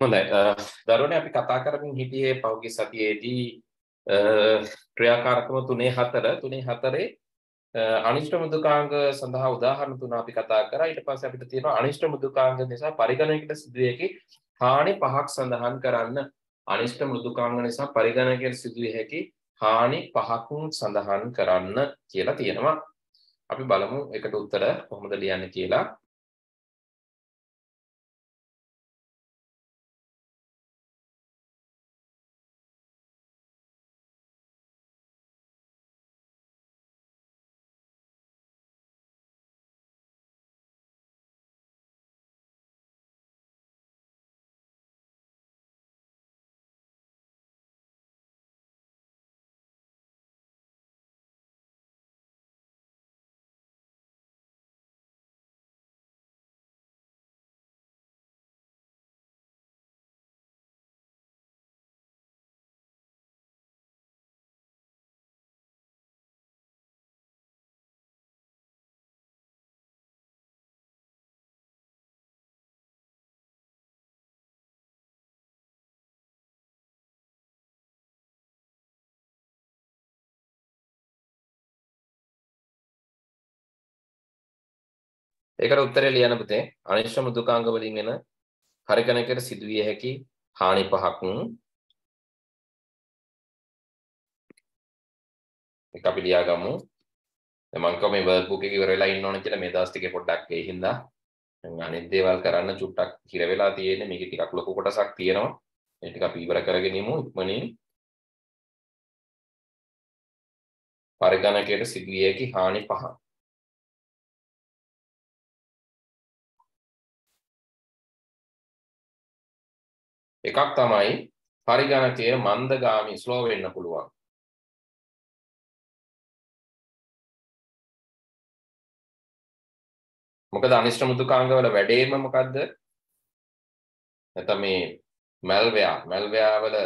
හොඳයි. දරුවනේ අපි කතා කරමින් හිටියේ පහුගිය සතියේදී ක්‍රියාකාරකම 3 4 3 4 අනිෂ්ට මෘදුකාංග සඳහා උදාහරණ තුන අපි කතා කරා. ඊට පස්සේ අපිට තියෙනවා අනිෂ්ට මෘදුකාංග නිසා පරිගණකයට සිදුවේ හැකි හානි පහක් සඳහන් කරන්න. අනිෂ්ට මෘදුකාංග නිසා පරිගණකයට සිදුවේ හැකි හානි පහක් සඳහන් කරන්න කියලා තියෙනවා. අපි බලමු එකට උත්තර කොහොමද ලියන්නේ කියලා. ඒකට උත්තරේ ලියන්න පුතේ. අනිශ්චිත මෘදුකාංග වලින් එන පරිගණකයට සිදුවිය හැකි හානි පහක්. එක අපි ලියාගමු. දැන් මම කව මේ වර්ක් බුක් එක ඉවර වෙලා ඉන්න ඕන කියලා මේ දවස් ටිකේ පොඩ්ඩක් ඒ හින්දා. අනිත් දේවල් කරන්න චුට්ටක් හිර වෙලා තියෙන්නේ. මේකේ ටිකක් ලොකු කොටසක් තියෙනවා. මේ ටික අපි ඉවර කරගෙන ඉමු ඉක්මනින්. පරිගණකයට සිදුවිය හැකි හානි පහක් එකක් තමයි පරිගණකය මන්දගාමී ස්ලෝ වෙන්න පුළුවන්. මොකද අනිෂ්ට මෘදුකාංගවල වැඩේම මොකද්ද? නැත්නම් මේ මැල්වෙයා මැල්වෙයා වල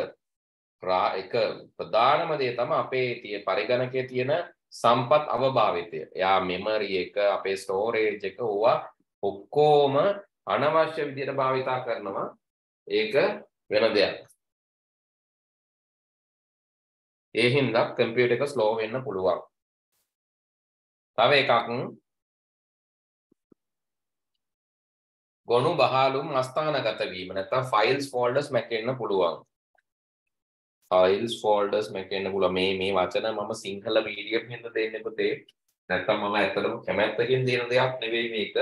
එක ප්‍රධානම දේ තමයි අපේ තිය පරිගණකයේ තියෙන සම්පත් අවභාවිතය. එයා මෙමරි එක අපේ ස්ටෝරේජ් එක ඕවා ඔක්කොම අනවශ්‍ය විදිහට භාවිතා කරනවා. ඒක වෙන දෙයක්. ඒ හින්දා කම්පියුටර් එක ස්ලෝ වෙන්න පුළුවන්. තව එකක් ගොනු බහලුම් අස්ථානගත වීම නැත්නම් ෆයිල්ස් ෆෝල්ඩර්ස් මැකෙන්න පුළුවන්. ෆයිල්ස් ෆෝල්ඩර්ස් මැකෙන්න පුළුවන් මේ මේ වචන මම සිංහල මීඩියම් හින්දා දෙන්නේ පුතේ. නැත්නම් මම ඇත්තටම කැමැත්තකින් දෙන දෙයක් නෙවෙයි මේක.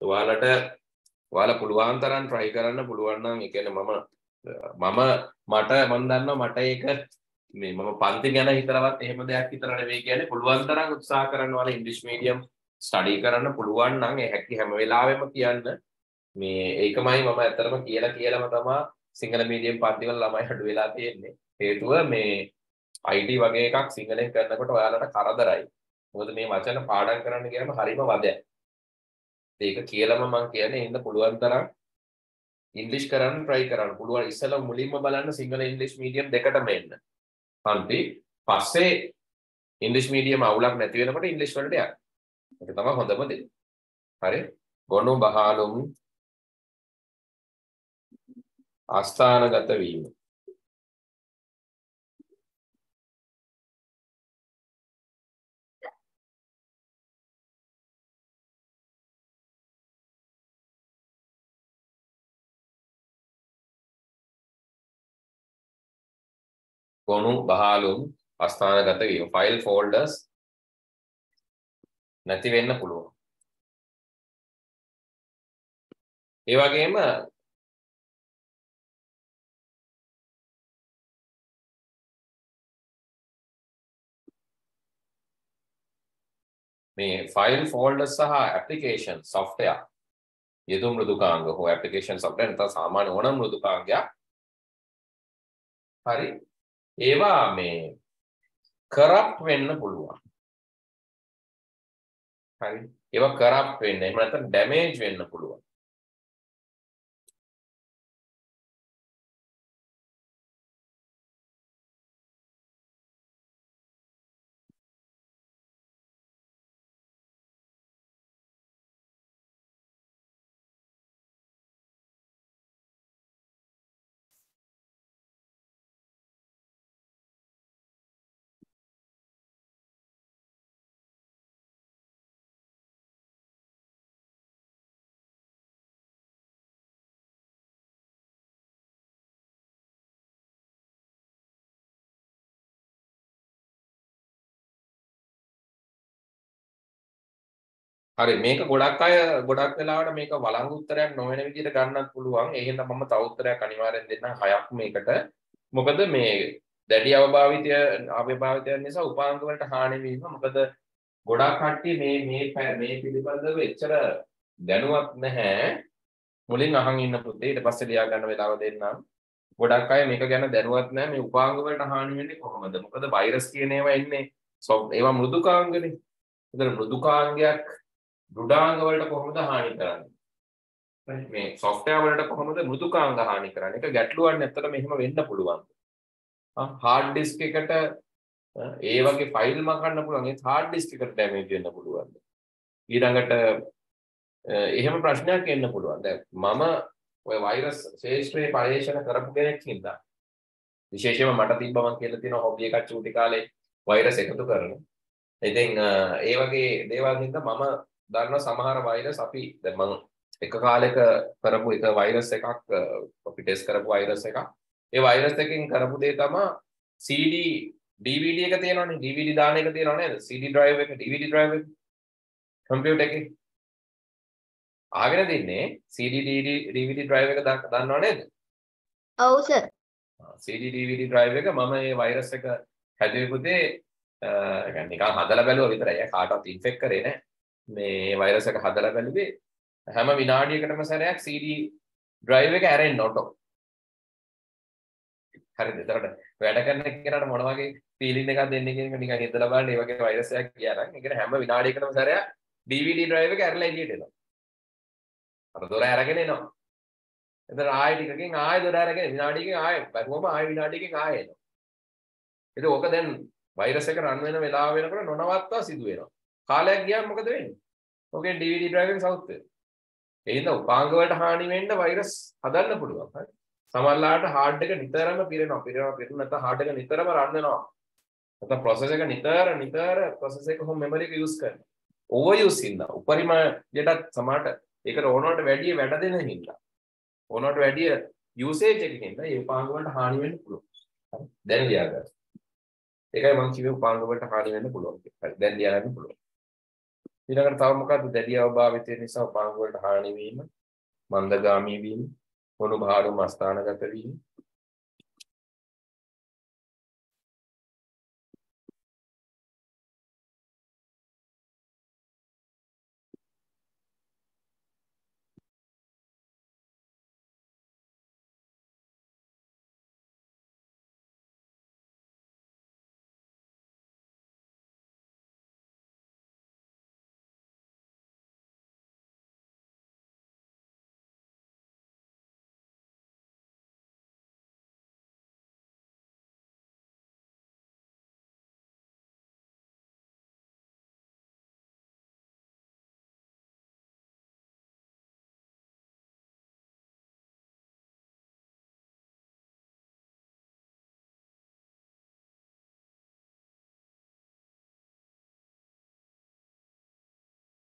ඔයාලට ඔයාලා පුළුවන් තරම් try කරන්න පුළුවන් නම් ඒ කියන්නේ මම මම මට මන් දන්නවා මට ඒක මේ මම පන්ති ගැන හිතලවත් එහෙම දෙයක් හිතලා නෙවෙයි. කියන්නේ පුළුවන් තරම් උත්සාහ කරන්න ඕන ඉංග්‍රීසි මීඩියම් ස්ටඩි කරන්න පුළුවන් නම් ඒ හැකි හැම වෙලාවෙම කියන්න. මේ ඒකමයි මම ඇත්තටම කියලා කියලාම තමයි සිංහල මීඩියම් පන්ති වල ළමයි අඩු වෙලා තියෙන්නේ. හේතුව මේ IT වගේ එකක් සිංහලෙන් කරනකොට ඔයාලට කරදරයි. මොකද මේ වචන පාඩම් කරන්න කියනම හරිම වදයක්. ඒක කියලාම මම කියන්නේ ඉන්න පුළුවන් තරම් ඉංග්ලිෂ් කරන්න try කරන්න පුළුවන් ඉස්සෙල්ලා මුලින්ම බලන්න සිංහල ඉංග්ලිෂ් මීඩියම් දෙකටම එන්න. හන්ති පස්සේ ඉංග්ලිෂ් මීඩියම් අවුලක් නැති වෙනකොට ඉංග්ලිෂ් වලට යන්න. ඒක තමයි හොඳම දේ. හරි? ගොනු බහලුම් ආස්ථානගත වීම. ගොනු බහලුම් අස්ථානගත වීම ෆයිල් ෆෝල්ඩර්ස් නැති වෙන්න පුළුවන්. ඒ වගේම මේ ෆයිල් ෆෝල්ඩර් සහ ඇප්ලිකේෂන් software යෙදුම් මෘදුකාංග හෝ ඇප්ලිකේෂන් software නැත්නම් සාමාන්‍ය ඕනම මෘදුකාංගයක් හරි ඒවා මේ කරප් වෙන්න පුළුවන්. හරි. ඒවා කරප් වෙන්න එහෙම නැත්නම් ඩැමේජ් වෙන්න පුළුවන්. හරි මේක ගොඩක් අය ගොඩක් වෙලාවට මේක වළංගු උත්තරයක් නොවන විදිහට ගන්නත් පුළුවන්. ඒ හින්දා මම තව උත්තරයක් අනිවාර්යෙන් දෙන්නම් හයක් මේකට. මොකද මේ දැඩි අවභාවිතය අවභාවිතයන් නිසා උපාංග වලට හානි වීම මොකද ගොඩක් කට්ටිය මේ මේ මේ පිළිබඳව එච්චර දැනුවත් නැහැ. මුලින් අහන් ඉන්න පුතේ ඊට පස්සේ ලියා ගන්න වෙලාව දෙන්නම්. ගොඩක් අය මේක ගැන දැනුවත් නැහැ මේ උපාංග වලට හානි වෙන්නේ කොහොමද? මොකද වෛරස් කියන ඒවා එන්නේ ඒවා මෘදුකාංගනේ. ඒතර මෘදුකාංගයක් දෘඩාංග වලට කොහොමද හානි කරන්නේ? මේ software වලට කොහොමද මෘදුකාංග හානි කරන්නේ? ඒක ගැටලුවක් නැත්තට මෙහෙම වෙන්න පුළුවන්. හાર્ඩ් ඩිස්ක් එකට ඒ වගේ ෆයිල් මකන්න පුළුවන්. ඒ හાર્ඩ් ඩිස්ක් එකට ඩැමේජ් වෙන්න පුළුවන්. ඊළඟට එහෙම ප්‍රශ්නයක් එන්න පුළුවන්. දැන් මම ඔය වෛරස් ශේෂ්ත්‍රයේ පරීක්ෂණ කරපු කෙනෙක් හින්දා විශේෂයෙන්ම මට තිබ්බ මං කියලා තියෙනවා හොබි එකක් චූටි කාලේ වෛරස් එකතු කරන. ඉතින් ඒ වගේ දේවල් හින්දා මම දන්න සමහර වෛරස් අපි දැන් මම එක කාලෙක කරපු එක වෛරස් එකක් අපි ටෙස්ට් කරපු වෛරස් එකක්. ඒ වෛරස් එකකින් කරපු දේ තමයි CD DVD එක තියෙනවනේ DVD දාන එක තියෙනව නේද? CD drive එක DVD drive එක කම්පියුටර් එකේ ආගෙන දෙන්නේ CD DVD drive එක දන්නව නේද? ඔව් සර්. CD DVD drive එක මම මේ වෛරස් එක හැදුවේ පුතේ නිකන් හදලා බැලුවා විතරයි. කාටවත් ඉන්ෆෙක්ට් කරේ නැහැ. මේ වෛරස් එක හදලා බැලුවේ හැම විනාඩියකටම සැරයක් CD drive එක ඇරෙන්න ඔටෝ. හරිද? එතකොට වැඩ කරන කෙනාට මොන වගේ ෆීලින් එකක් දෙන්නේ කියන එක නිකන් හිතලා බලන්න. මේ වගේ වෛරස් එකක් ගියා නම් ඒ කියන්නේ හැම විනාඩියකටම සැරයක් DVD drive එක ඇරලා එළියට එනවා. අර දොර අරගෙන එනවා. එතන ආයෙ ටිකකින් ආයෙ දොර අරගෙන විනාඩියකින් ආයෙ බැලුවම ආයෙ විනාඩියකින් ආයෙ එනවා. ඉතින් ඕක දැන් වෛරස් එක රන් වෙන වෙලාව වෙනකොට නොනවත්වා සිදු වෙනවා. කාලයක් ගියාම මොකද වෙන්නේ? ඕකෙන් DVD drive එක සවුත් වෙනවා. ඒ හින්දා උපාංග වලට හානි වෙන්න වෛරස් හදන්න පුළුවන්. හරි. සමහරලාට හાર્ඩ් එක නිතරම පිරෙනවා. පිරෙනවා පිරුණ නැත්නම් හાર્ඩ් එක නිතරම රන් වෙනවා. නැත්නම් process එක නිතර නිතර process එක හොම memory එක use කරනවා. overuse හින්දා උපරිම යටත් සමහරට ඒකට ඕනවට වැඩිය වැඩ දෙන හින්දා ඕනවට වැඩිය යූසේජ් එකකින් හින්දා ඒ උපාංග වලට හානි වෙන්න පුළුවන්. හරි. දැන් ලියාගන්න. ඒකයි මම කිව්වේ උපාංග වලට හානි වෙන්න පුළුවන් කියලා. හරි. දැන් ලියාගන්න පුළුවන්. ඊළඟට තව මොකද්ද? දැඩි අවභාවිතය නිසා උපාංග වලට හානි වීම, මන්දගාමී වීම, මොනු භාරු මස්ථානගත වීම,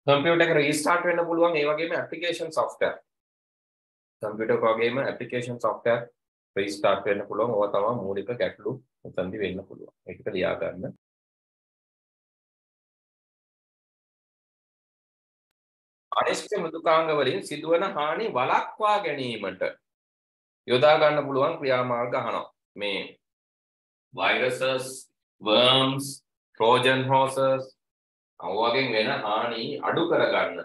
කම්පියුටර් එක රීස්ටාර්ට් වෙන්න පුළුවන් ඒ වගේම ඇප්ලිකේෂන් සොෆ්ට්වෙයාර් කම්පියුටර් එක වගේම ඇප්ලිකේෂන් සොෆ්ට්වෙයාර් රීස්ටාර්ට් වෙන්න පුළුවන්. ඕවා තමයි මූලික ගැටලු උතන්දි වෙන්න පුළුවන්. ඒකට ලියා ගන්න අනිෂ්ක්‍ය මෘදුකාංග වලින් සිදුවන හානි වළක්වා ගැනීමට යොදා ගන්න පුළුවන් ක්‍රියාමාර්ග අහනවා. මේ viruses worms trojan horses අවවාගෙන් වෙන හානි අඩු කරගන්න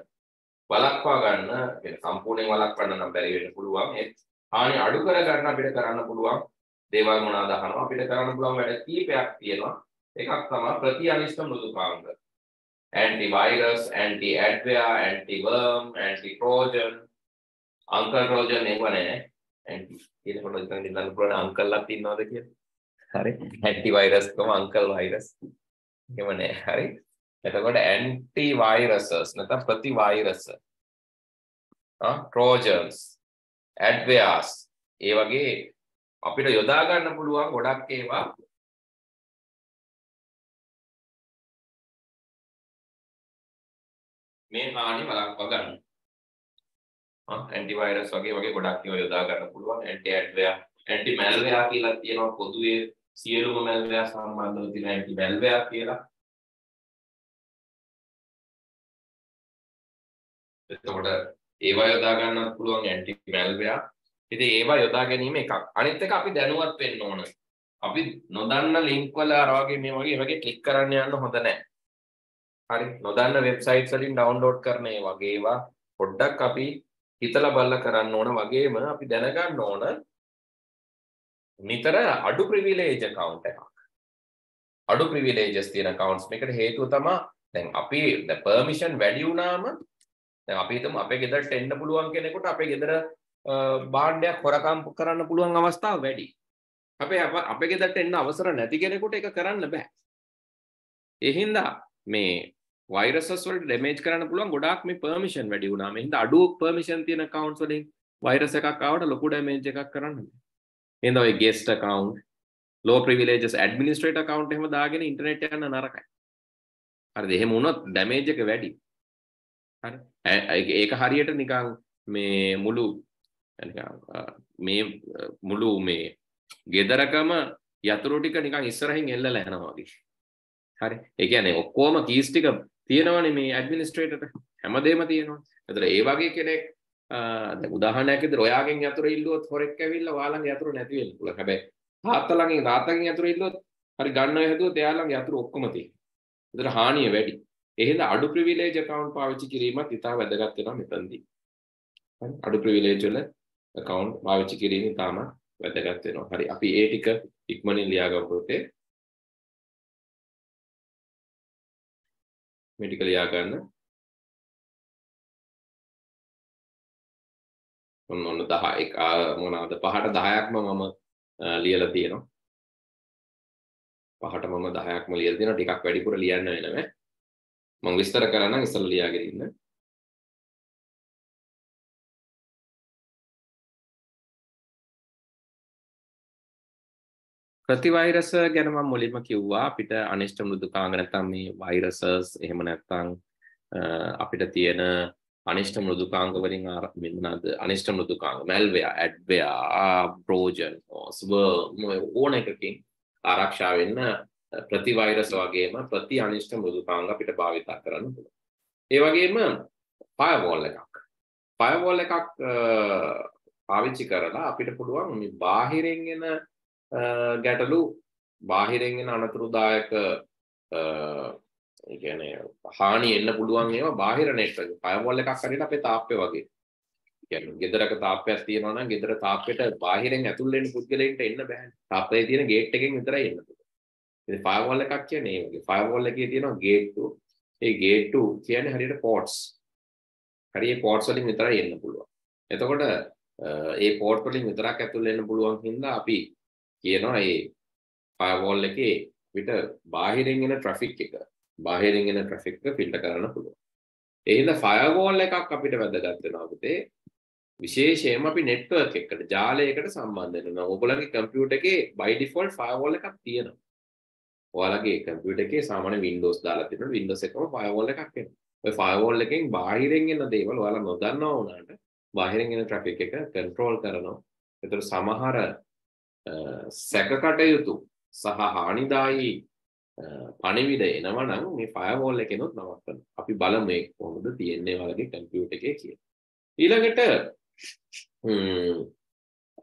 වලක්වා ගන්න සම්පූර්ණයෙන් වලක්වන්න නම් බැරි වෙන්න පුළුවන්. ඒ හානි අඩු කරගන්න අපිට කරන්න පුළුවන්. දේවල් මොනවාද අහනවා අපිට කරන්න පුළුවන් වැඩ කීපයක් තියෙනවා. එකක් තමයි ප්‍රති අනිෂ්ඨ මෘදුකාංග. Anti virus anti adware anti worm anti trojan uncle trojan ඒව නෑ ඇන්ටි කියනකොට ඉතින් හිතන්න පුළුවන් අංකල්ලාත් ඉන්නවද කියලා? හරි. ඇන්ටි වෛරස් කොම අංකල් වෛරස් එහෙම නෑ. හරි. එතකොට ඇන්ටි වෛරසස් නැත්නම් ප්‍රති වෛරස ට්‍රෝජන්ස් ඇඩ්වයාස් ඒ වගේ අපිට යොදා ගන්න පුළුවන් ගොඩක් ඒවා. මේ හානි වළක්වා ගන්න. ඇන්ටි වෛරස් වගේ වගේ ගොඩක් ඒවා යොදා ගන්න පුළුවන්. ඇන්ටි ඇඩ්වයා ඇන්ටි මැල්වෙයා කියලා තියෙනවා. පොදුවේ සියලුම මැල්වෙයා සම්බන්ධව තියෙන ඇන්ටි මැල්වෙයා කියලා. එතකොට ඒවා යොදා ගන්නත් පුළුවන් ඇන්ටි මැල්වෙයා. ඉතින් ඒවා යොදා ගැනීම එකක්. අනිත් එක අපි දැනුවත් වෙන්න ඕන. අපි නොදන්න ලින්ක් වල අර වගේ මේ වගේ ඒ වගේ ක්ලික් කරන්න යන්න හොඳ නැහැ. හරි නොදන්න වෙබ්සයිට්ස් වලින් ඩවුන්ලෝඩ් කරන ඒ වගේ ඒවා පොඩ්ඩක් අපි හිතලා බලලා කරන්න ඕන වගේම අපි දැනගන්න ඕන නිතර අඩු ප්‍රිවිලේජ් account එකක්. අඩු ප්‍රිවිලේජස් තියෙන accounts මේකට හේතුව තමයි දැන් අපි දැන් permission වැඩි වුණාම දැන් අපි හිතමු අපේ ගෙදරට එන්න පුළුවන් කෙනෙකුට අපේ ගෙදර භාණ්ඩයක් හොරකම් කරන්න පුළුවන් අවස්ථා වැඩි. අපේ අපේ ගෙදරට එන්න අවසර නැති කෙනෙකුට ඒක කරන්න බෑ. ඒ හින්දා මේ වෛරසස් වලට ඩැමේජ් කරන්න පුළුවන් ගොඩාක් මේ පර්මිෂන් වැඩි වුණාම ඒ හින්දා අඩු පර්මිෂන් තියෙන accounts වලින් වෛරස් එකක් ආවට ලොකු ඩැමේජ් එකක් කරන්න බෑ. එහෙනම් ඔය guest account low privileges administrator account එහෙම දාගෙන ඉන්ටර්නෙට් යන්න නරකයි. හරිද? එහෙම වුණොත් ඩැමේජ් එක වැඩි. හරි. ඒක හරියට නිකන් මේ මුළු මේ මුළු මේ ගෙදරකම යතුරු ටික නිකන් ඉස්සරහින් එල්ලලා යනවා වගේ. හරි. ඒ කියන්නේ ඔක්කොම කීස් ටික තියෙනවනේ මේ ඇඩ්මිනිස්ට්‍රේටර්ට හැමදේම තියෙනවා. ඒතර ඒ වගේ කෙනෙක් දැන් උදාහරණයක් විදිහට ඔයාගෙන් යතුරු ඉල්ලුවොත් හොරෙක් ඇවිල්ලා ඔයාලගේ යතුරු නැති වෙන්න පුළුවන්. හැබැයි තාත්තා ළඟින් තාත්තගෙන් යතුරු ඉල්ලුවොත් හරි ගන්නව හැදුවොත් එයා ළඟ යතුරු ඔක්කොම තියෙනවා. ඒතර හානිය වැඩි. එහෙනම් අඩු ප්‍රිවිලේජ් account පාවිච්චි කිරීමත් ඉතා වැදගත් වෙනවා මෙතනදී. හරි අඩු ප්‍රිවිලේජ් වල account පාවිච්චි කිරීම ඉතාම වැදගත් වෙනවා. හරි අපි ඒ ටික ඉක්මනින් ලියාගමු පොතේ. මේ ටික ලියා ගන්න. ඔන්න ඔන්න 10 මොනවාද පහට 10ක්ම මම ලියලා තියෙනවා. පහට මම 10ක්ම ලියලා තියෙනවා ටිකක් වැඩිපුර ලියන්න වෙනවා. මම විස්තර කරන්නම් ඉස්සෙල්ලා ලියාගෙන ඉන්න. ප්‍රතිවෛරස ගැන මම මුලින්ම කිව්වා අපිට අනිෂ්ට මෘදුකාංග නැත්නම් මේ වෛරසස් එහෙම නැත්නම් අපිට තියෙන අනිෂ්ට මෘදුකාංග වලින් මොනවාද අනිෂ්ට මෘදුකාංග මැල්වෙයා ඇඩ්වෙයා බ්‍රෝජන් ස්වර්ම් ඕන එකකින් ආරක්ෂා වෙන්න ප්‍රතිවෛරස වගේම ප්‍රති අනිෂ්ට මෘදුකාංග අපිට භාවිතා කරන්න පුළුවන්. ඒ වගේම ෆයර්වෝල් එකක්. ෆයර්වෝල් එකක් පාවිච්චි කරලා අපිට පුළුවන් මේ බාහිරින් එන ගැටලු බාහිරෙන් එන අනතුරුදායක ඒ කියන්නේ හානි එන්න පුළුවන් ඒවා බාහිර නෙට්වර්ක් ෆයර්වෝල් එකක් හරියට අපේ තාප්පේ වගේ. කියන්නේ ගෙදරක තාප්පයක් තියෙනවා නම් ගෙදර තාප්පෙට බාහිරෙන් ඇතුල් වෙන්න පුද්ගලයන්ට එන්න බෑනේ. තාප්පේ තියෙන ගේට් එකෙන් විතරයි එන්න පුළුවන්. ඉතින් ෆයර්වෝල් එකක් කියන්නේ ඒ වගේ. ෆයර්වෝල් එකේ තියෙනවා ගේට්ටු. ඒ ගේට්ටු කියන්නේ හරියට පෝට්ස්. හරි ඒ පෝට්ස් වලින් විතරයි එන්න පුළුවන්. එතකොට ඒ පෝට් වලින් විතරක් ඇතුල් වෙන්න පුළුවන් හින්දා අපි කියනවා ඒ ෆයර්වෝල් එකේ විට බාහිරින් එන ට්‍රැෆික් එක බාහිරින් එන ට්‍රැෆික් එක ෆිල්ටර් කරන්න පුළුවන්. ඒ හින්දා ෆයර්වෝල් එකක් අපිට වැදගත් වෙනවා පුතේ. විශේෂයෙන්ම අපි නෙට්වර්ක් එකකට ජාලයකට සම්බන්ධ වෙනවා. ඔයගොල්ලන්ගේ කම්පියුටර් එකේ by default firewall එකක් තියෙනවා. ඔයාලගේ කම්පියුටර් එකේ සාමාන්‍ය Windows දාලා තියෙනවා. Windows එකම firewall එකක් එනවා. ඔය firewall එකෙන් බාහිරින් එන දේවල් ඔයාලා නොදන්නවා වුණාට බාහිරින් එන ට්‍රැෆික් එක කන්ට්‍රෝල් කරනවා. ඒතර සමහර සැකකටයුතු සහ හානිදායි පණිවිඩ එනවා නම් මේ ෆයර්වෝල් එකෙනුත් නවත්තනවා. අපි බලමු මේ කොහොමද තියෙන්නේ වලගේ කම්පියුටර් එකේ කියලා. ඊළඟට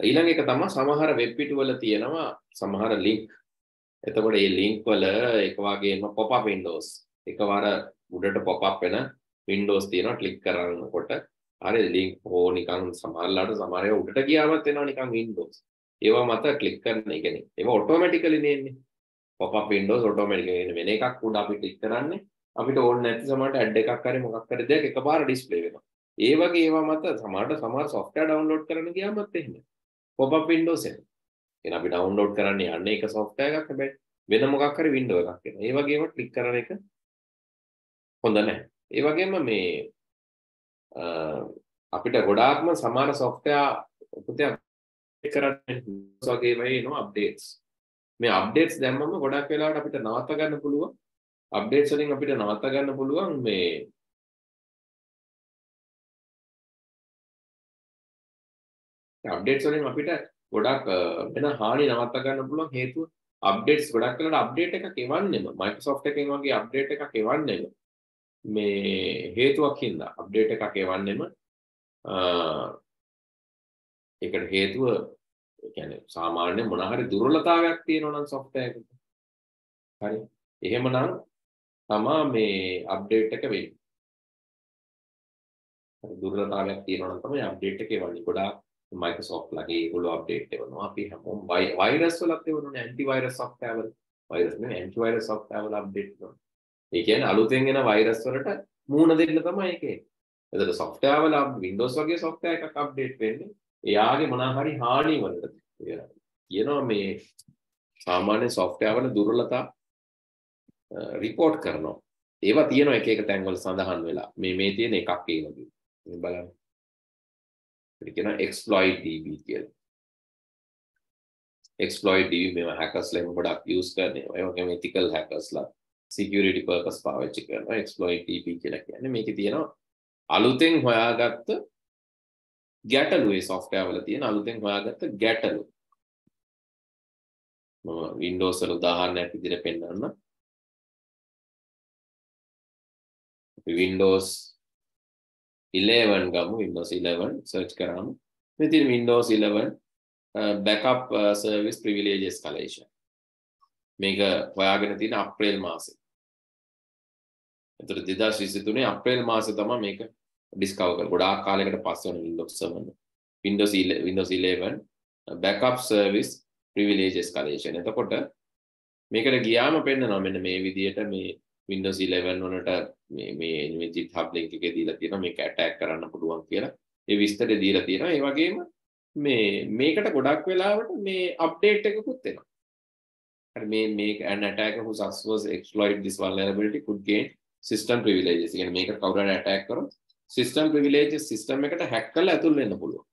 ඊළඟ එක තමයි සමහර වෙබ් පිටුවල තියෙනවා සමහර ලින්ක්. එතකොට මේ ලින්ක් වල එක වගේම pop up windows එකවර උඩට pop up වෙන windows තියෙනවා ක්ලික් කරනකොට හරි ලින්ක් හෝ නිකන් සමහරලාට සමහර ඒවා උඩට ගියාමත් එනවා නිකන් windows. ඒවා මත ක්ලික් කරන එක නේ. ඒවා ඔටෝමැටිකලි නෙන්නේ. pop up windows ඔටෝමැටිකලි එන වෙන එකක් උඩ අපි ක්ලික් කරන්නේ අපිට ඕනේ නැති සමහරට ඇඩ් එකක් හරි මොකක් හරි දෙයක් එකපාර ඩිස්ප්ලේ වෙනවා. ඒ වගේ ඒවා මත සමහරට සමහර software download කරන්න ගියාමත් එහෙම. pop up windows එන. එහෙනම් අපි download කරන්නේ යන්නේ එක software එකක් හැබැයි වෙන මොකක් හරි window එකක් එනවා. ඒ වගේම ක්ලික් කරන එක හොඳ නැහැ. ඒ වගේම මේ අපිට ගොඩාක්ම සමාන software පුතේ කරන්න වගේ වෙනවා අප්ඩේට්ස් මේ අප්ඩේට්ස් දැම්මම ගොඩක් වෙලාවට අපිට නවත්ත ගන්න පුළුවන් අප්ඩේට්ස් වලින් අපිට නවත්ත ගන්න පුළුවන් මේ අප්ඩේට්ස් වලින් අපිට ගොඩක් වෙන හානි නවත්ත ගන්න පුළුවන් හේතුව අප්ඩේට්ස් ගොඩක් වෙලාවට අප්ඩේට් එකක් එවන්නෙම Microsoft එකෙන් වගේ අප්ඩේට් එකක් එවන්නෙම මේ හේතුවක් හින්දා අප්ඩේට් එකක් එවන්නෙම ඒකට හේතුව ඒ කියන්නේ සාමාන්‍ය මොන හරි දුර්වලතාවයක් තියෙනවා නම් software එකක. හරි. එහෙමනම් තමා මේ අප්ඩේට් එක වෙන්නේ. හරි දුර්වලතාවයක් තියෙනවා නම් තමයි අප්ඩේට් එක එවන්නේ. ගොඩාක් Microsoft ලගේ ඒගොල්ලෝ අප්ඩේට් එවනවා. අපි හැමෝම වෛරස් වලත් එවනෝනේ ඇන්ටි වෛරස් software වල. වෛරස් නෙවෙයි ඇන්ටි වෛරස් software වල අප්ඩේට් කරනවා. ඒ කියන්නේ අලුතෙන් එන වෛරස් වලට මූණ දෙන්න තමයි ඒකේ. එතකොට software වල Windows වගේ software එකක් අප්ඩේට් වෙන්නේ එයාගේ මොනවා හරි හානි වලට කියනවා මේ සාමාන්‍ය software වල දුර්වලතා රිපෝට් කරනවා. ඒවා තියෙනවා එක එක තැන්වල සඳහන් වෙලා. මේ මේ තියෙන එකක් ඒ වගේ. මේ බලන්න. ඒක කියනවා exploit db කියලා. exploit db මේවා hackers ලා ගොඩක් use කරන්නේ. ඒ වගේම ethical hackers ලා security purpose පාවිච්චි කරනවා. exploit db කියලා කියන්නේ මේකේ තියෙනවා අලුතෙන් හොයාගත්ත ගැටලු ඒ software වල තියෙන අලුතෙන් හොයාගත්ත ගැටලු. මම Windows වල උදාහරණයක් විදිහට පෙන්නන්නම්. Windows 11 ගමු Windows 11 search කරාම මේ තියෙන Windows 11 backup service privilege escalation මේක හොයාගෙන තියෙන අප්‍රේල් මාසේ. එතකොට 2023 අප්‍රේල් මාසේ තමයි මේක ඩිස්කවර් කරලා ගොඩාක් කාලයකට පස්සේ වුණ Windows 7 Windows 11 Windows 11 backup service privilege escalation. එතකොට මේකට ගියාම පෙන්නනවා මෙන්න මේ විදිහට මේ Windows 11 වලට මේ මේ මේ GitHub link එකේ දීලා තියෙනවා මේක attack කරන්න පුළුවන් කියලා. ඒ විස්තරය දීලා තියෙනවා. ඒ වගේම මේ මේකට ගොඩක් වෙලාවට මේ අප්ඩේට් එකකුත් එනවා. හරි මේ මේක an attacker who successfully exploit this vulnerability could gain system privileges. කියන්නේ මේක කවුරු හරි attack කරොත් system privileges system එකට hack කරලා ඇතුල් වෙන්න පුළුවන්.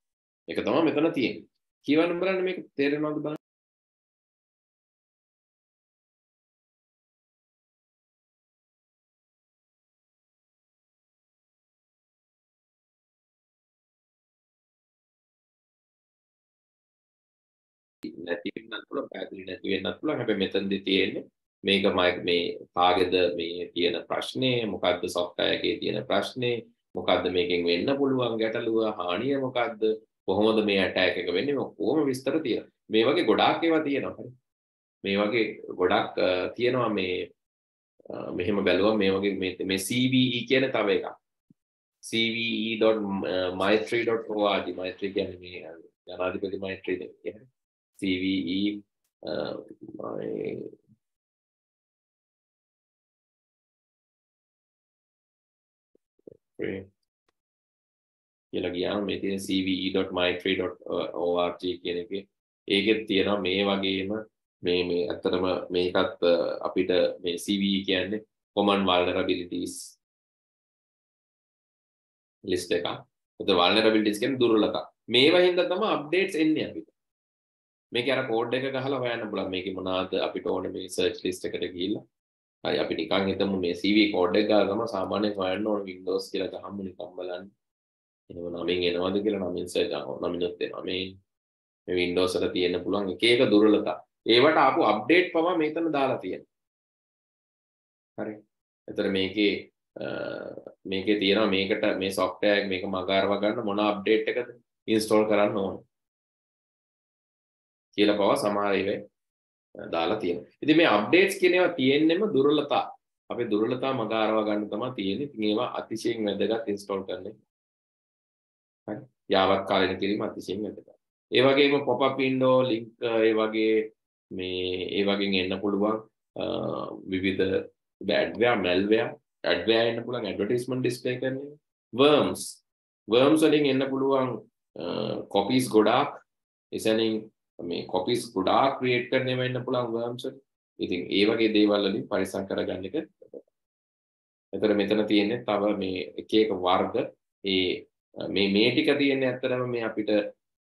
ඒක තමයි මෙතන තියෙන්නේ. කියවන්න බලන්න මේක තේරෙනවද බලන්න. නැති වෙන්නත් පුළුවන් පැහැදිලි නැති වෙන්නත් පුළුවන්. හැබැයි මෙතනදී තියෙන්නේ මේක මේ කාගේද මේ තියෙන ප්‍රශ්නේ මොකද්ද software එකේ තියෙන ප්‍රශ්නේ මොකද්ද මේකෙන් වෙන්න පුළුවන් ගැටලුව හානිය මොකද්ද කොහොමද මේ ඇටැක් එක වෙන්නේ ඔක්කොම විස්තර තියෙනවා. මේ වගේ ගොඩාක් ඒවා තියෙනවා හරි. මේ වගේ ගොඩක් තියෙනවා මේ මෙහෙම බැලුවා මේ වගේ මේ මේ CVE කියන තව එකක්. Cve.mytree.org mytree කියන්නේ මේ ජනාධිපති මෛත්‍රී කියන්නේ CVE uh, my කියලා ගියාම මේ තියෙන cve.mytree.org කියන එකේ ඒකෙත් තියෙනවා මේ වගේම මේ මේ ඇත්තටම මේකත් අපිට මේ CVE කියන්නේ common vulnerabilities list එකක්. ඒත් vulnerabilities කියන්නේ දුර්වලතා. මේවා හින්දා තමයි updates එන්නේ අපිට. මේක අර කෝඩ් එක ගහලා හොයන්න පුළුවන්. මේකේ මොනවාද අපිට ඕනේ මේ සර්ච් ලිස්ට් එකට ගිහිල්ලා? හරි අපි නිකන් හිතමු මේ CV කෝඩ් එක ගාගම සාමාන්‍යයෙන් හොයන්න ඕන Windows කියලා ගහමු නිකන් බලන්න. එහෙම නමින් එනවද කියලා නමින් සර්ච් නමිනුත් එනවා. මේ මේ Windows වල තියෙන්න පුළුවන් එක එක දුර්වලතා. ඒවට ආපු අප්ඩේට් පවා මෙතන දාලා තියෙනවා. හරි. එතන මේකේ මේකේ තියෙනවා මේකට මේ software එක මේක මගාරව ගන්න මොන අප්ඩේට් එකද ඉන්ස්ටෝල් කරන්න ඕනේ. කියලා පවා සමහර ඒවා දාලා තියෙනවා. ඉතින් මේ අප්ඩේට්ස් කියන ඒවා තියෙන්නෙම දුර්වලතා. අපේ දුර්වලතා මග ආරව ගන්න තමයි තියෙන්නේ. ඉතින් ඒවා අතිශයින් වැදගත් ඉන්ස්ටෝල් කරන්න. හරි. යාවත් කාලෙන කිරීම අතිශයින් වැදගත්. ඒ වගේම pop up window link ඒ වගේ මේ ඒ වගේ එන්න පුළුවන් විවිධ ඇඩ්වයා මැල්වයා ඇඩ්වයා එන්න පුළුවන් ඇඩ්වර්ටයිස්මන්ට් ඩිස්ප්ලේ කරන්නේ worms worms වලින් එන්න පුළුවන් කොපීස් ගොඩාක් එසැනින් මේ කොපිස් ගොඩාක් ක්‍රියේට් කරන්න වෙන්න පුළුවන් වර්ම්ස් ඉතින් ඒ වගේ දේවල් වලින් පරිස්සම් කරගන්න එක එතකොට මෙතන තියෙන්නේ තව මේ එක එක වර්ග. ඒ මේ මේ ටික තියෙන්නේ ඇත්තටම මේ අපිට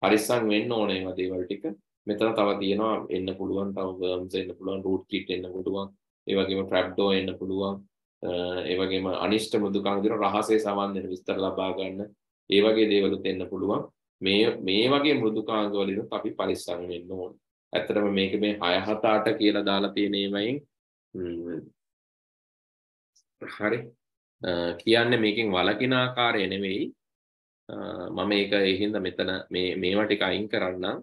පරිස්සම් වෙන්න ඕන ඒවා දේවල් ටික. මෙතන තව තියෙනවා එන්න පුළුවන් තව වර්ම්ස් එන්න පුළුවන් රූට් කිට් එන්න පුළුවන් ඒ වගේම ට්‍රැප්ඩෝ එන්න පුළුවන් ඒ වගේම අනිෂ්ට මෘදුකාංග දින රහසේ සමන් දෙන විස්තර ලබා ගන්න ඒ වගේ දේවලුත් එන්න පුළුවන්. මේ මේ වගේ මෘදුකාංග වලිනුත් අපි පරිස්සම් වෙන්න ඕන. ඇත්තටම මේක මේ 6 7 8 කියලා දාලා තියෙන ඒවායින් හරි. කියන්නේ මේකෙන් වලකින ආකාරය නෙවෙයි. මම ඒක ඒ හින්දා මෙතන මේ මේවා ටික අයින් කරන්නම්.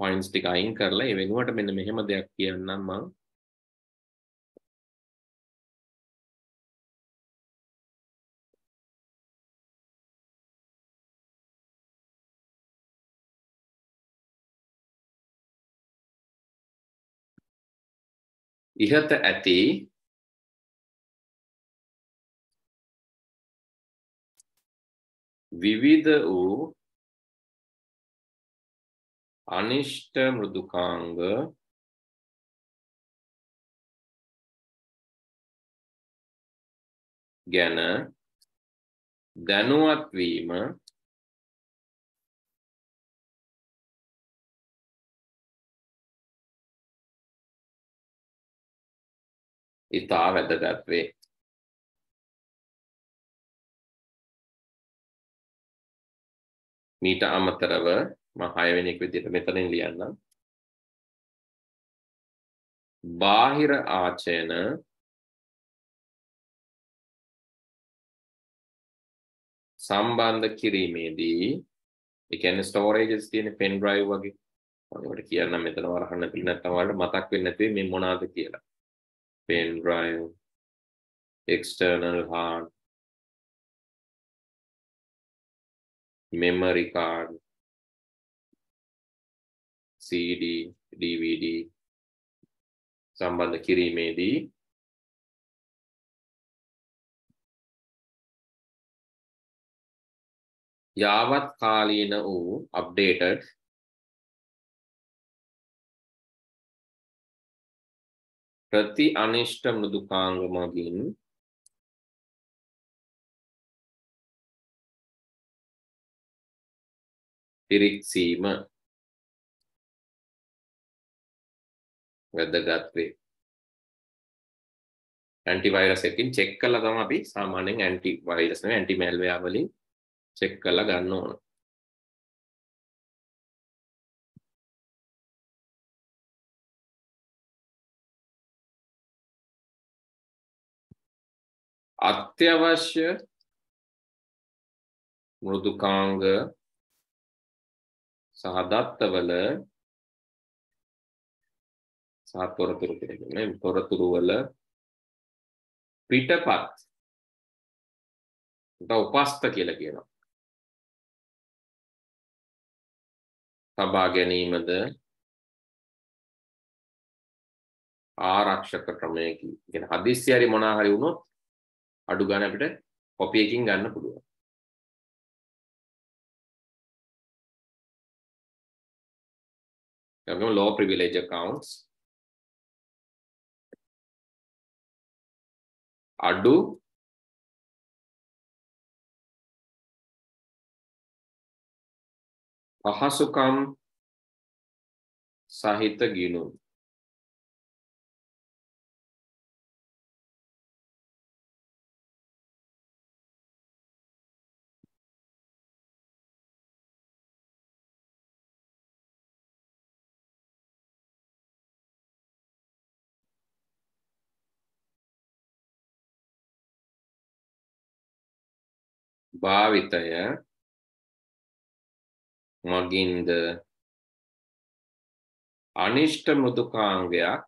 පොයින්ට්ස් ටික අයින් කරලා ඒ වෙනුවට මෙන්න මෙහෙම දෙයක් කියන්නම් මම ඉහත ඇති විවිධ වූ අනිෂ්ට මෘදුකාංග ගැන දැනුවත් වීම ඉතා වැදගත් වේ. මීට අමතරව මම හයවෙනි එක විදිහට මෙතනින් ලියන්නම්. බාහිර ආචයන සම්බන්ධ කිරීමේදී ඒ කියන්නේ ස්ටෝරේජස් තියෙන පෙන් ඩ්‍රයිව් වගේ මම ඒකට කියන්නම් මෙතන වරහන්න නැතිල නැත්නම් ඔයාලට මතක් වෙන්නේ නැති මේ මොනවාද කියලා. Pen drive external hard memory card CD DVD සම්බන්ධ කිරීමේදී යාවත් කාලීන වූ updated ප්‍රති අනිෂ්ට මෘදුකාංග මගින් පිරික්සීම වැදගත් වේ. ඇන්ටිවයිරස් එකකින් චෙක් කරලා තමයි අපි සාමාන්‍යයෙන් ඇන්ටිවයිරස් නෙවෙයි ඇන්ටි මැල්වෙයාර් වලින් චෙක් කරලා ගන්න ඕන. අත්‍යවශ්‍ය මෘදුකාංග සහ දත්තවල සහ තොරතුරු කියන්නේ තොරතුරු වල පිටපත් උපස්ත කියලා කියනවා. තබා ගැනීමද ආරක්ෂක ක්‍රමයකින් කියන හදිස්සි හරි මොනා හරි වුණොත් අඩු ගන්න අපිට කොපි එකකින් ගන්න පුළුවන්. ගමු low privilege accounts අඩු පහසුකම් සහිත ගිණුම් භාවිතය මගින්ද අනිෂ්ට මෘදුකාංගයක්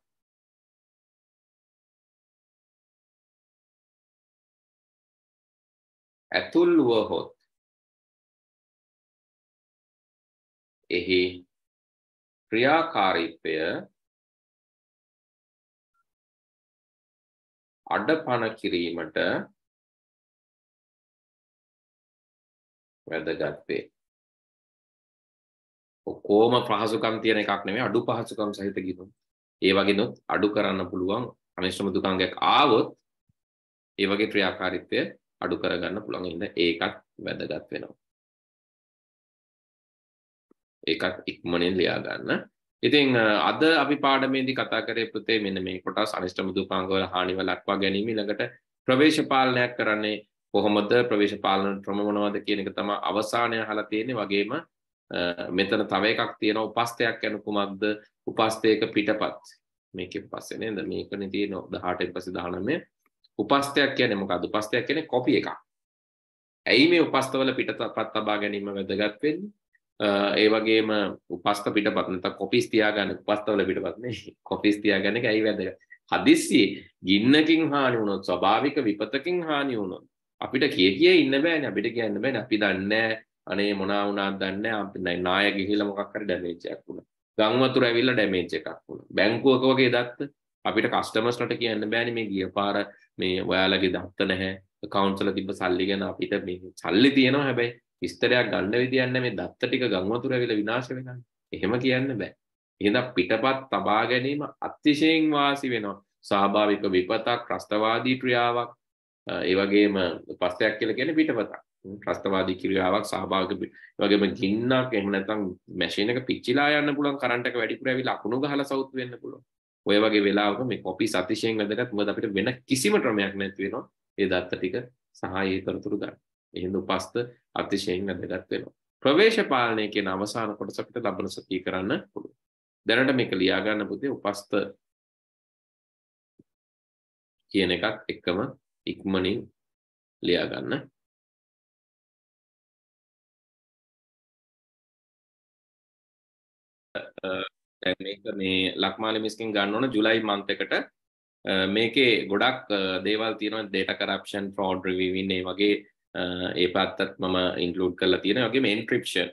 ඇතුල් වුවහොත් එහි ක්‍රියාකාරීත්වය අඩපණ කිරීමට වැදගත් වේ. ඔක්කොම පහසුකම් තියෙන එකක් නෙමෙයි අඩු පහසුකම් සහිත ගිණුම්. ඒ වගේනොත් අඩු කරන්න පුළුවන් අනිශ්චිත දුකාංගයක් ආවොත් ඒ වගේ ක්‍රියාකාරීත්වය අඩු කරගන්න පුළුවන්. ඉතින් ඒකත් වැදගත් වෙනවා. ඒකත් ඉක්මනින් ලියා ගන්න. ඉතින් අද අපි පාඩමේදී කතා කරේ පුතේ මෙන්න මේ කොටස් අනිෂ්ට මෘදුකාංග වල හානි වළක්වා ගැනීම ඊළඟට ප්‍රවේශ පාලනයක් කරන්නේ කොහොමද ප්‍රවේශ පාලන ක්‍රම මොනවද කියන එක තමයි අවසානය අහලා තියෙන්නේ වගේම මෙතන තව එකක් තියෙනවා උපස්තයක් යන කුමක්ද උපස්තයක පිටපත් මේකෙන් පස්සේ නේද මේකනේ තියෙන 18න් පස්සේ 19 උපස්ථයක් කියන්නේ මොකක්ද? උපස්ථයක් කියන්නේ කොපි එකක්. ඇයි මේ උපස්ථවල පිටපත් තබා ගැනීම වැදගත් වෙන්නේ? ඒ වගේම උපස්ථ පිටපත් නැත්නම් කොපිස් තියාගන්න උපස්ථවල පිටපත් නේ. කොපිස් තියාගන්න එක ඇයි වැදගත්? හදිස්සියේ ගින්නකින් හානි වුණොත් ස්වභාවික විපතකින් හානි වුණොත් අපිට කිය කිය ඉන්න බෑනේ අපිට කියන්න බෑනේ අපි දන්නේ අනේ මොනවා වුණාද දන්නේ අපි නාය ගිහිල්ලා මොකක් හරි ඩැමේජ් එකක් වුණා. ගම් වතුර ඇවිල්ලා ඩැමේජ් එකක් වුණා. බැංකුවක වගේ දත්ත අපිට කස්ටමර්ස්ලට කියන්න බෑනේ මේ ගිය පාර මේ ඔයාලගේ දත්ත නැහැ account වල තිබ්බ සල්ලි ගැන අපිට මේ සල්ලි තියෙනවා හැබැයි විස්තරයක් ගන්න විදියක් නැහැ මේ දත්ත ටික ගම් වතුර ඇවිල්ලා විනාශ වෙනවා. එහෙම කියන්න බෑ. එහෙනම් පිටපත් තබා ගැනීම අතිශයින් වාසි වෙනවා. ස්වාභාවික විපතක්, ත්‍රස්තවාදී ක්‍රියාවක්, ඒ වගේම පස්සයක් කියලා කියන්නේ පිටපතක්. ත්‍රස්තවාදී ක්‍රියාවක් ස්වාභාවික වගේම ගින්නක් එහෙම නැත්නම් මැෂින් එක පිච්චිලා යන්න පුළුවන් කරන්ට් එක වැඩිපුර ඇවිල්ලා අකුණු ගහලා සවුත් වෙන්න පුළුවන්. ඔය වගේ වෙලාවක මේ කොපි සතිශයෙන් වැදගත් මොකද අපිට වෙන කිසිම ක්‍රමයක් නැති වෙනවා ඒ දත්ත ටික සහ ඒ තොරතුරු ගන්න. එහෙනම් උපස්ත අතිශයින් වැදගත් වෙනවා. ප්‍රවේශ පාලනය කියන අවසාන කොටස අපිට ලබන සතිය කරන්න පුළුවන්. දැනට මේක ලියා ගන්න පුතේ උපස්ත කියන එකත් එක්කම ඉක්මනින් ලියා ගන්න. දැන් මේක මේ ලක්මාලි මිස්කින් ගන්න ඕන ජුලයි මන්ත් එකට මේකේ ගොඩක් දේවල් තියෙනවා data corruption fraud reviewing ඒ වගේ ඒ පැත්තත් මම ඉන්ක්ලූඩ් කරලා තියෙනවා. ඒ වගේම encryption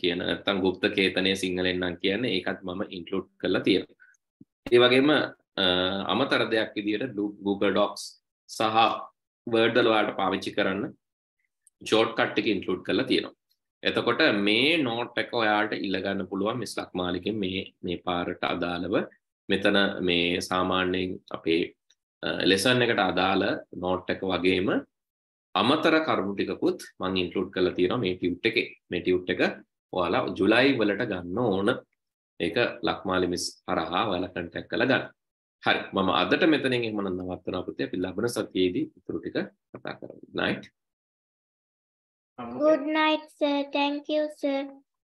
කියන නැත්තම් ගුප්ත කේතනය සිංහලෙන් නම් කියන්නේ ඒකත් මම ඉන්ක්ලූඩ් කරලා තියෙනවා. ඒ වගේම අමතර දෙයක් විදිහට Google Docs සහ Word වල ඔයාලට පාවිච්චි කරන්න ෂෝට්කට් එක ඉන්ක්ලූඩ් කරලා තියෙනවා. එතකොට මේ නෝට් එක ඔයාලට ඉල්ලගන්න පුළුවන් මිස් ලක්මාලිගෙන් මේ මේ පාරට අදාළව මෙතන මේ සාමාන්‍යයෙන් අපේ ලෙසන් එකට අදාළ නෝට් එක වගේම අමතර කරුණු ටිකකුත් මම ඉන්ක්ලූඩ් කරලා තියෙනවා මේ ටියුට් එකේ. මේ ටියුට් එක ඔයාලා ජුලයි වලට ගන්න ඕන. ඒක ලක්මාලි මිස් හරහා ඔයාලා කන්ටැක්ට් කරලා ගන්න. හරි. මම අදට මෙතනින් එහෙම නවත්තනවා පුතේ. අපි ලබන සතියේදී ඊටු ටික කතා කරමු. night Good night, sir. Thank you, sir.